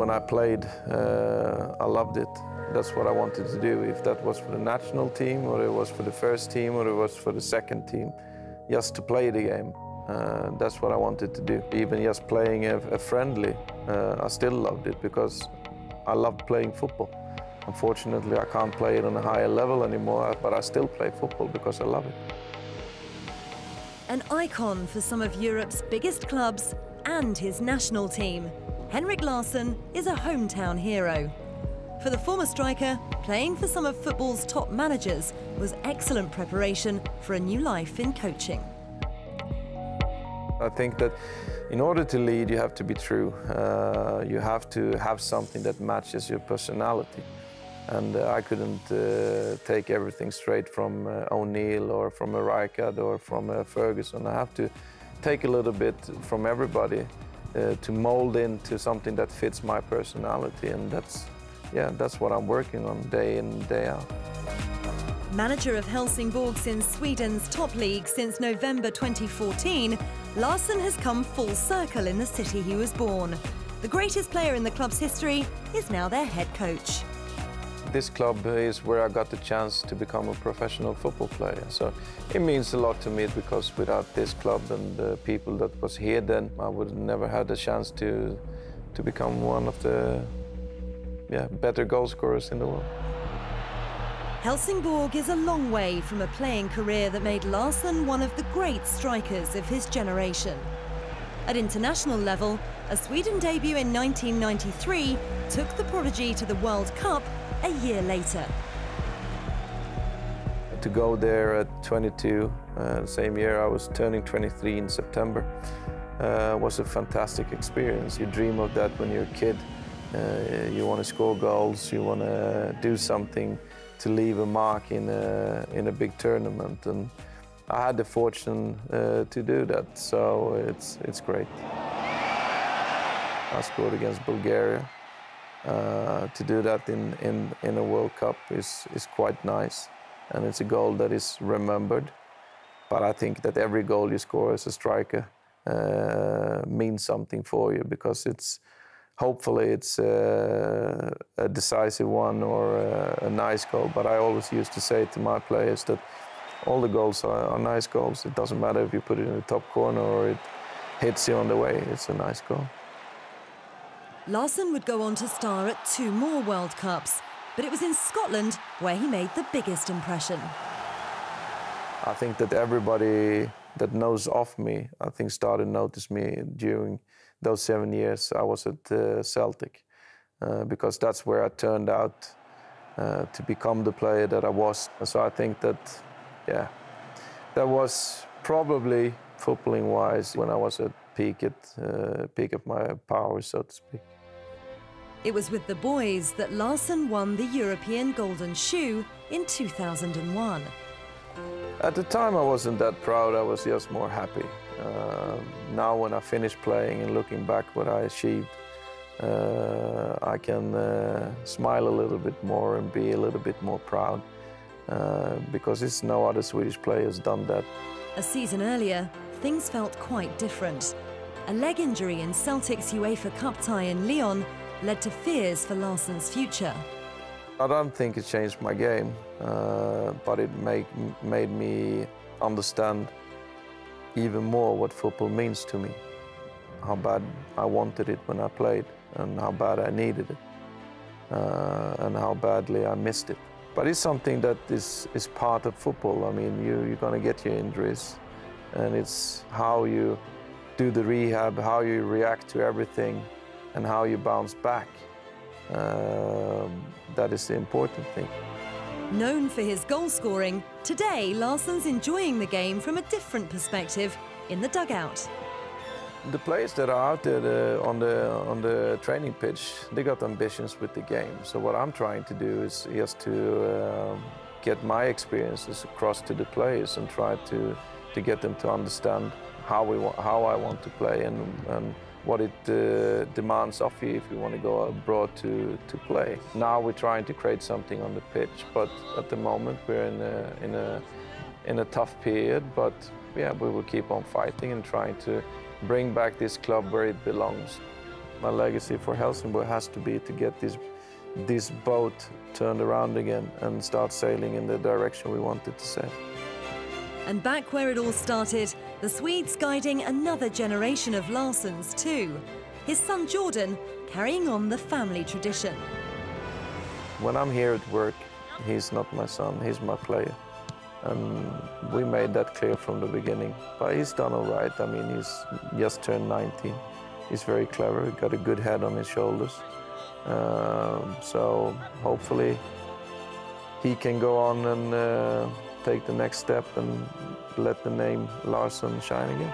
When I played, uh, I loved it. That's what I wanted to do. If that was for the national team, or it was for the first team, or it was for the second team, just to play the game. Uh, that's what I wanted to do. Even just playing a, a friendly, uh, I still loved it because I loved playing football. Unfortunately, I can't play it on a higher level anymore, but I still play football because I love it. An icon for some of Europe's biggest clubs and his national team, Henrik Larsson is a hometown hero. For the former striker, playing for some of football's top managers was excellent preparation for a new life in coaching. I think that in order to lead, you have to be true. Uh, you have to have something that matches your personality. And uh, I couldn't uh, take everything straight from uh, O'Neill or from a Rijkaard or from a Ferguson. I have to take a little bit from everybody uh, to mold into something that fits my personality. And that's, yeah, that's what I'm working on day in, day out. Manager of Helsingborgs in Sweden's top league since November 2014, Larsson has come full circle in the city he was born. The greatest player in the club's history is now their head coach. This club is where I got the chance to become a professional football player. So it means a lot to me because without this club and the people that was here then, I would never had the chance to, to become one of the yeah, better goal scorers in the world. Helsingborg is a long way from a playing career that made Larsson one of the great strikers of his generation. At international level, a Sweden debut in 1993 took the prodigy to the World Cup a year later. To go there at 22, uh, same year I was turning 23 in September, uh, was a fantastic experience. You dream of that when you're a kid. Uh, you want to score goals, you want to do something to leave a mark in a, in a big tournament. And I had the fortune uh, to do that, so it's, it's great. I scored against Bulgaria. Uh, to do that in, in, in a World Cup is, is quite nice, and it's a goal that is remembered. But I think that every goal you score as a striker uh, means something for you because it's hopefully it's a, a decisive one or a, a, nice goal. But I always used to say to my players that all the goals are, are, nice goals. It doesn't matter if you put it in the top corner or it hits you on the way. It's a nice goal. Larsson would go on to star at two more World Cups, but it was in Scotland where he made the biggest impression. I think that everybody that knows of me, I think started notice me during those seven years I was at uh, Celtic, uh, because that's where I turned out uh, to become the player that I was. So I think that, yeah, that was probably footballing wise when I was at peak at uh, peak of my powers, so to speak. It was with the Bhoys that Larsson won the European Golden Shoe in 2001. At the time, I wasn't that proud. I was just more happy. Uh, now, when I finish playing and looking back what I achieved, uh, I can uh, smile a little bit more and be a little bit more proud uh, because it's no other Swedish player has done that. A season earlier, things felt quite different. A leg injury in Celtic's UEFA Cup tie in Lyon led to fears for Larsson's future. I don't think it changed my game, uh, but it make, made me understand even more what football means to me, how bad I wanted it when I played and how bad I needed it uh, and how badly I missed it. But it's something that is, is part of football. I mean, you, you're going to get your injuries and it's how you do the rehab, how you react to everything and how you bounce back. Um, that is the important thing. Known for his goal scoring, today Larsson's enjoying the game from a different perspective in the dugout. The players that are out there on the on the training pitch, they got ambitions with the game. So what I'm trying to do is just to uh, get my experiences across to the players and try to to get them to understand how we how I want to play and, and what it uh, demands of you if you want to go abroad to, to play. Now we're trying to create something on the pitch, but at the moment we're in a, in a, in a tough period, but yeah, we will keep on fighting and trying to bring back this club where it belongs. My legacy for Helsingborg has to be to get this, this boat turned around again and start sailing in the direction we want it to sail. And back where it all started, the Swedes guiding another generation of Larssons too. His son Jordan carrying on the family tradition. When I'm here at work, he's not my son, he's my player. And we made that clear from the beginning. But he's done all right. I mean, he's just turned 19. He's very clever, He's got a good head on his shoulders. Um, so hopefully he can go on and uh, take the next step and let the name Larsson shine again.